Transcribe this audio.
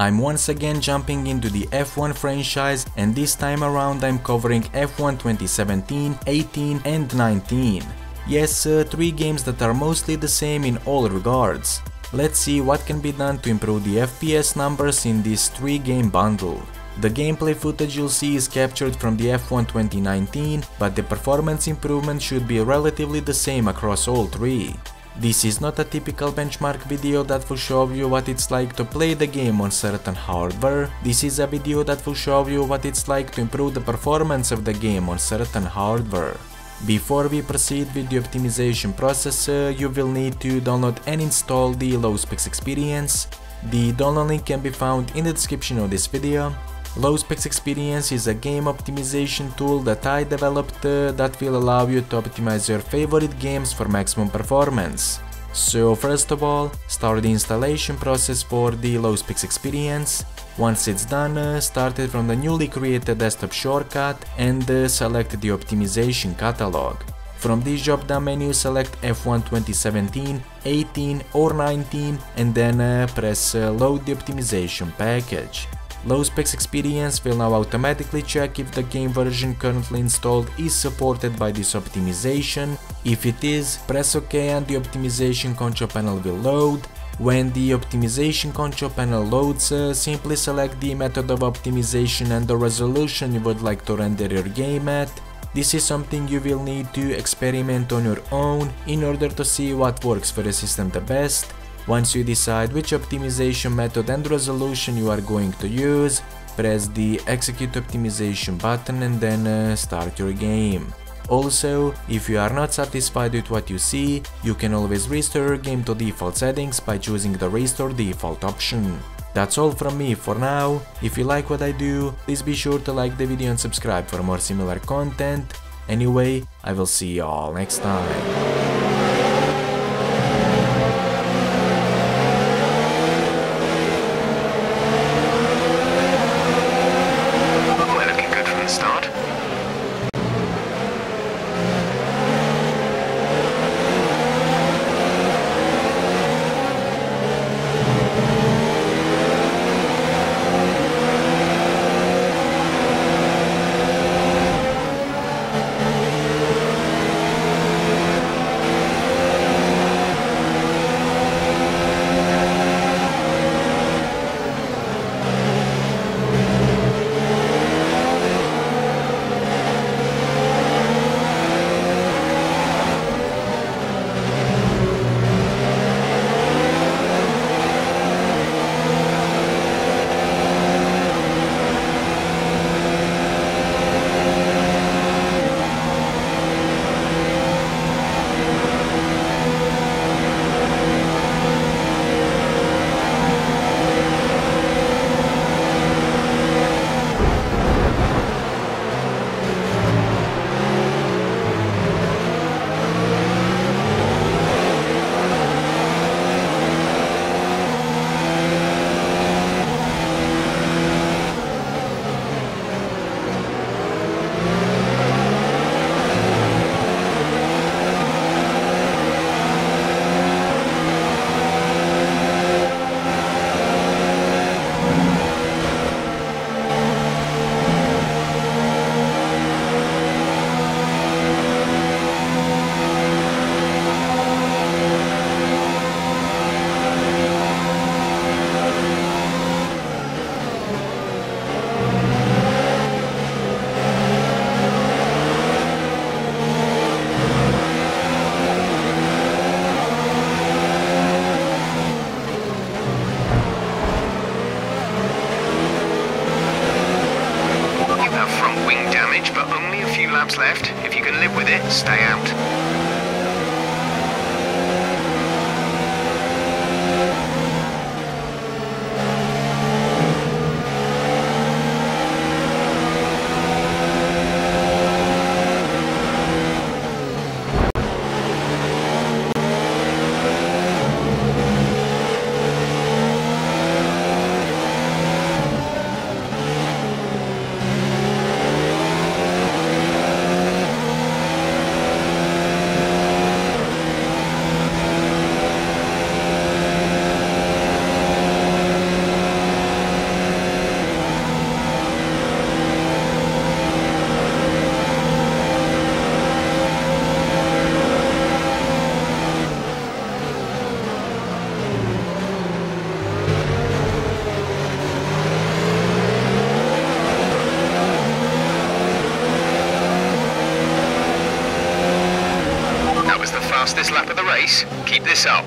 I'm once again jumping into the F1 franchise and this time around I'm covering F1 2017, 18 and 19. Yes, uh, three games that are mostly the same in all regards. Let's see what can be done to improve the FPS numbers in this 3 game bundle. The gameplay footage you'll see is captured from the F1 2019, but the performance improvement should be relatively the same across all three. This is not a typical benchmark video that will show you what it's like to play the game on certain hardware, this is a video that will show you what it's like to improve the performance of the game on certain hardware. Before we proceed with the optimization process, you will need to download and install the LowSpecs Experience. The download link can be found in the description of this video. LowSpecs Experience is a game optimization tool that I developed uh, that will allow you to optimize your favorite games for maximum performance. So first of all, start the installation process for the LowSpecs Experience. Once it's done, uh, start it from the newly created desktop shortcut and uh, select the optimization catalog. From this drop down menu select F1 2017, 18 or 19 and then uh, press uh, load the optimization package. LowSpecs Experience will now automatically check if the game version currently installed is supported by this optimization. If it is, press OK and the optimization control panel will load. When the optimization control panel loads, uh, simply select the method of optimization and the resolution you would like to render your game at. This is something you will need to experiment on your own in order to see what works for the system the best. Once you decide which optimization method and resolution you are going to use, press the execute optimization button and then uh, start your game. Also, if you are not satisfied with what you see, you can always restore your game to default settings by choosing the restore default option. That's all from me for now, if you like what I do, please be sure to like the video and subscribe for more similar content. Anyway, I will see you all next time. left. If you can live with it, stay out. Fastest lap of the race. Keep this up.